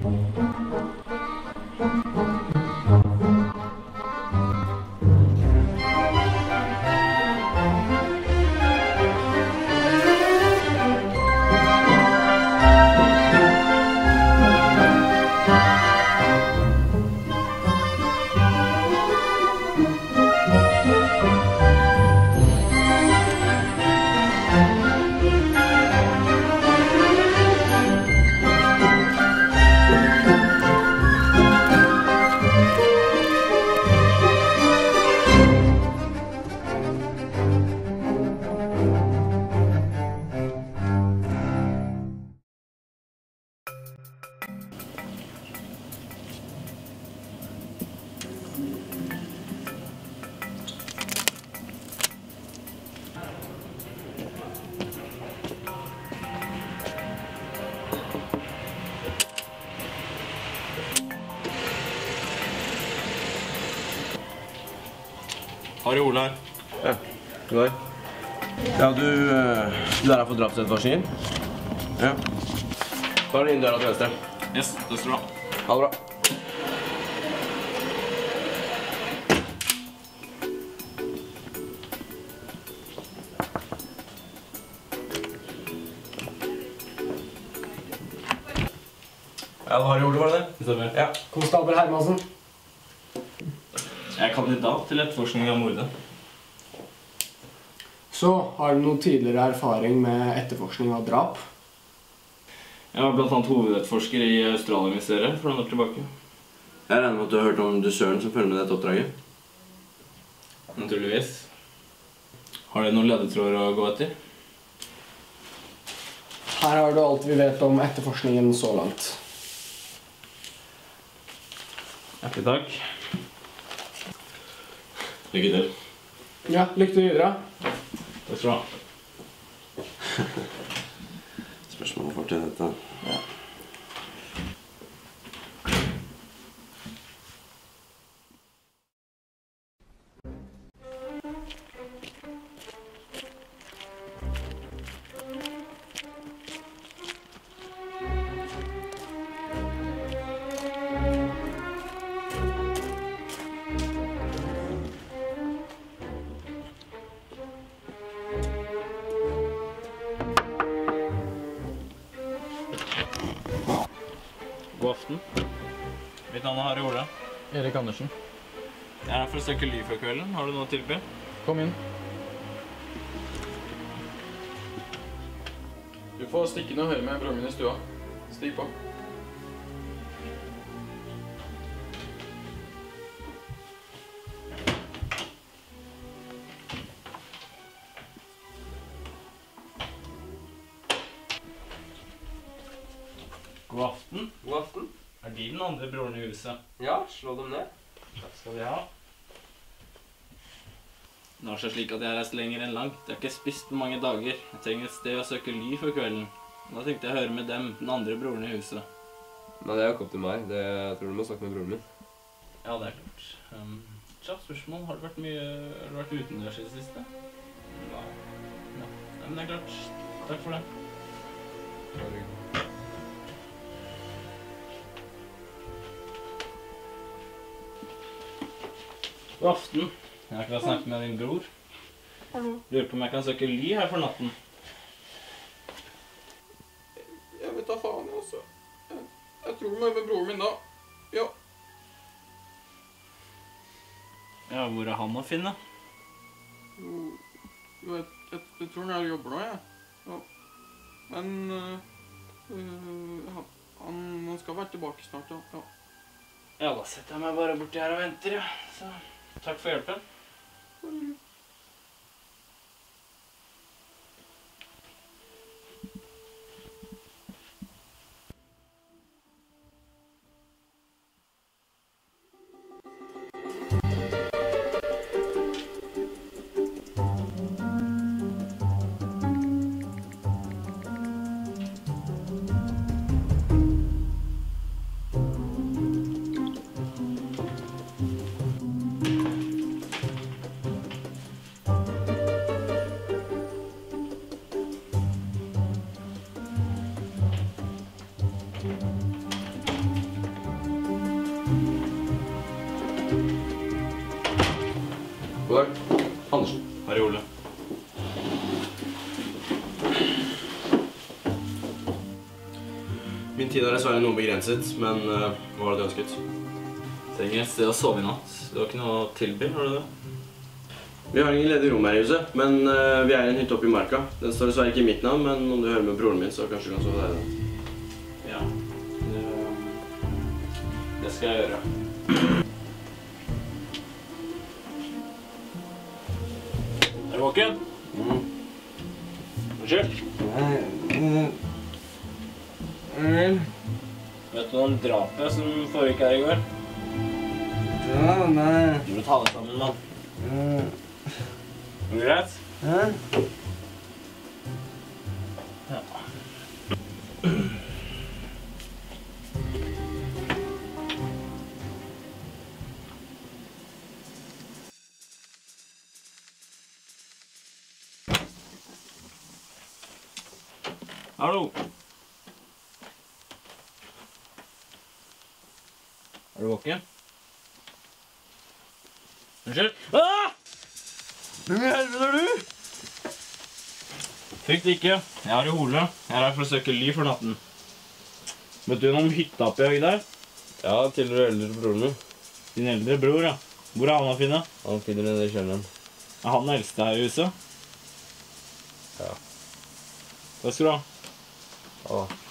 Música Harry Ola her. God dag. Ja, du, eh, du er her for drapsetterforskningen? Ja. Da er det inn døra til venstre. Yes, det står bra. Ha det bra. Ja, det var Ole, var det det? Det stemmer. Ja. Konstabel Hermansen. Jeg er kandidat til etterforskning av mordet. Så har du noen tidligere erfaring med etterforskning av drap. Jeg var annet hovedetterforsker i Australia-mysteriet for noen år tilbake. Jeg regner med at du har hørt om dusøren som følger med dette oppdraget? Naturligvis. Har du noen ledetråder å gå etter? Her har du alt vi vet om etterforskningen så langt. Hjertelig takk. Lykke til. Ja, lykke til videre. Takk skal du ha. Spørsmål om får til dette. God Mitt navn i Ola. Erik Andersen. Jeg er her for å søke ly for kvelden. Har du noe å tilby? Kom inn. Du får stikke inn og høre med broren min i stua. Stig på. God aften. God aften. Er de den andre broren i huset? Ja, slå dem ned. Takk skal vi ha. Det har seg slik at jeg har reist lenger enn langt. Jeg har ikke spist på mange dager. Jeg trenger et sted å søke ly for kvelden. Da tenkte jeg å høre med dem, den andre broren i huset. Nei, det er jo ikke opp til meg. Det, jeg tror du må snakke med broren min. Ja, det er klart. Um, Kjapt spørsmål. Har du vært mye Har du vært utendørs i det siste? Nei. Ja. Nei, men det er klart. Takk for det. God aften. Jeg har akkurat snakket med din bror. Lurer på om jeg kan søke ly her for natten. Jeg vet da faen, altså. Jeg, jeg tror du må med broren min da. Ja. Ja, hvor er han å finne? Jo, jo, jeg, jeg, jeg tror han er og jobber nå, jeg. Ja. Men han, han, han skal være tilbake snart, ja. ja. Ja, da setter jeg meg bare borti her og venter, ja. Så takk for hjelpen. Min tid er dessverre noe begrenset, men uh, hva var det du ønsket? Trenger et sted å sove i natt. Du har ikke noe å tilby, har du det? Vi har ingen ledige rom her i huset, men uh, vi er i en hytte oppe i marka. Den står dessverre ikke i mitt navn, men om du hører med broren min, så kanskje du kan sove der. i natt. Ja. Det, det skal jeg gjøre. Er du våken? Unnskyld? Vet du om drapet som foregikk her i går? Ja, nei Du må ta deg sammen, mann. Mm. Er det greit? Hæ? Hallo. Du våken? Unnskyld? Ah! Hvem i helvete er du? Frykt ikke. Jeg er i Hole. Jeg er her for å søke ly for natten. Vet du noe om hytta oppi høy der? Ja, tilhører eldre broren min. Din eldre bror, ja. Hvor er han å finne? Han finner den i kjelleren. Er han den eldste her i huset? Ja. Hva skal du ha. Ja.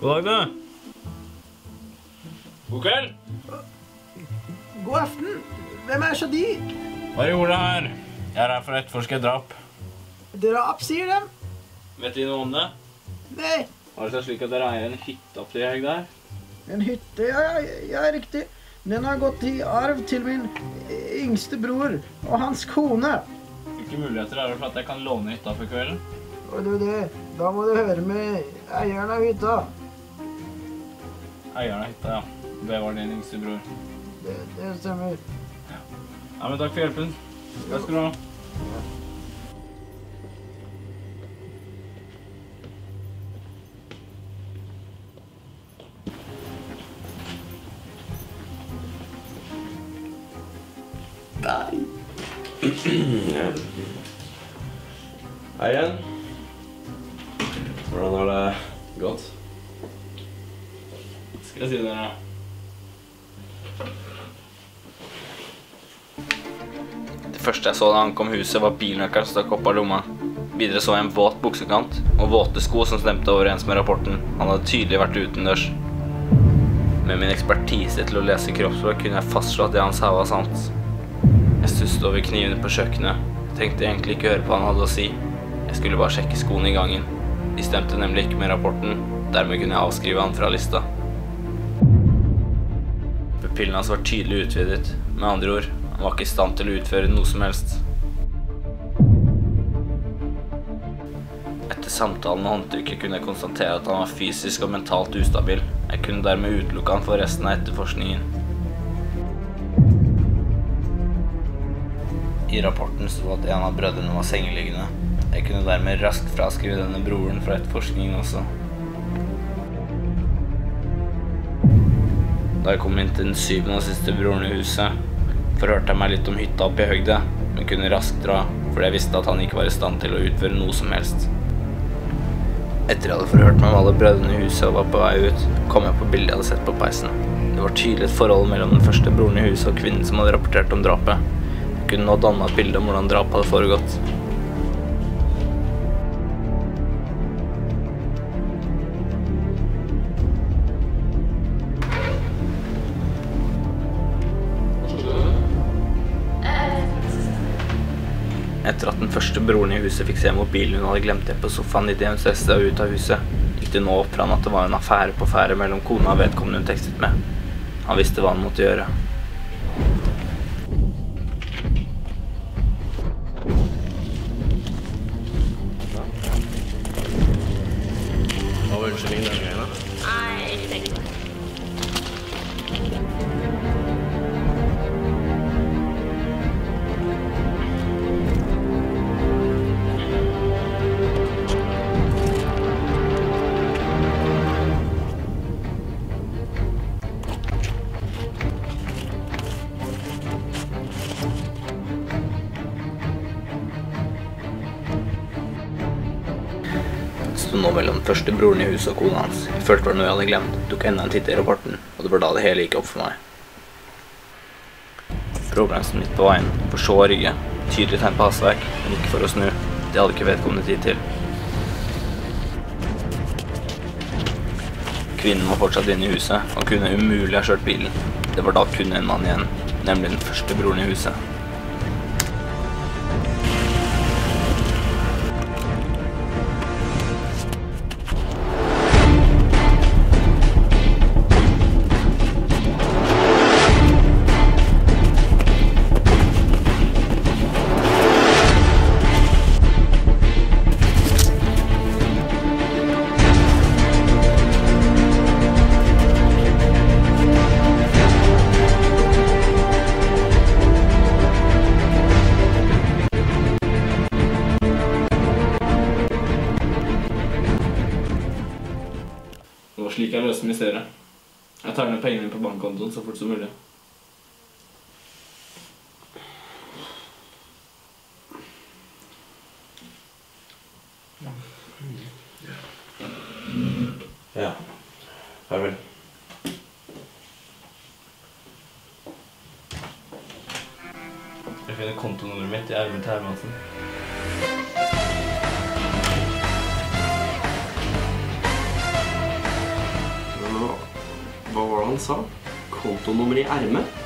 God dag, du. God kveld. God aften. Hvem er så de? Hva gjorde det her? Jeg er her for å etterforske et drap. Drap, sier de. Vet de noe om det? Nei, Har det seg slik at dere eier en hytte oppi jeg der? en hytte. Ja, ja, ja, riktig. Den har gått i arv til min yngste bror og hans kone. Hvilke muligheter er det for at jeg kan låne hytta for kvelden? Og du, det, da må du høre med eieren av hytta. Eieren av hytta, ja. Det var din yngste bror. Det, det stemmer. Ja, men takk for hjelpen. Takk skal du ha. Nei. Hei igjen. Skal jeg si dere. Det første jeg så da han kom huset, var bilnøkkelen som stakk opp av lomma. Videre så jeg en våt buksekant og våte sko som stemte overens med rapporten. Han hadde tydelig vært utendørs. Med min ekspertise til å lese kroppsspråk kunne jeg fastslå at det han sa, var sant. Jeg stusset over knivene på kjøkkenet. Tenkte egentlig ikke høre på hva han hadde å si. Jeg skulle bare sjekke skoene i gangen. De stemte nemlig ikke med rapporten. Dermed kunne jeg avskrive han fra lista. Pupillene hans var tydelig utvidet. Med andre ord, han var ikke i stand til å utføre noe som helst. Etter samtalen med håndtrykket kunne jeg konstatere at han var fysisk og mentalt ustabil. Jeg kunne dermed utelukke han for resten av etterforskningen. I rapporten sto at en av brødrene var sengeliggende. Jeg kunne dermed raskt fraskrive denne broren fra etterforskningen også. Da jeg kom inn til den syvende og siste broren i huset, forhørte jeg meg litt om hytta oppe i høgde, men kunne raskt dra, fordi jeg visste at han ikke var i stand til å utføre noe som helst. Etter jeg hadde forhørt meg med alle brødrene i huset og var på vei ut, kom jeg på bildet jeg hadde sett på peisen. Det var tydelig et forhold mellom den første broren i huset og kvinnen som hadde rapportert om drapet. Jeg kunne nå danne et bilde om hvordan drapet hadde foregått. Etter at den første broren i huset fikk se mobilen hun hadde glemt igjen på sofaen idet hun stresset seg ut av huset, gikk det nå opp for han at det var en affære på ferde mellom kona og vedkommende hun tekstet med. Han visste hva han måtte gjøre. Hva var unnskyldningen denne gangen, da? Første broren i huset og kona hans. Jeg følte det var noe jeg hadde glemt. Tok enda en titt i rapporten, og det var da det hele gikk opp for meg. Bråbremsen midt på veien, for så å rygge. Tydelig tegn på hastverk, men ikke for å snu. Det hadde ikke vedkommende tid til. Kvinnen var fortsatt inne i huset, og kunne umulig ha kjørt bilen. Det var da kun en mann igjen, nemlig den første broren i huset. Slik jeg tar ned pengene på bankkontoen så fort som mulig. Ja. Farvel. Jeg finner kontonummeret mitt i til Hermansen. Han sa? kontonummeret i ermet?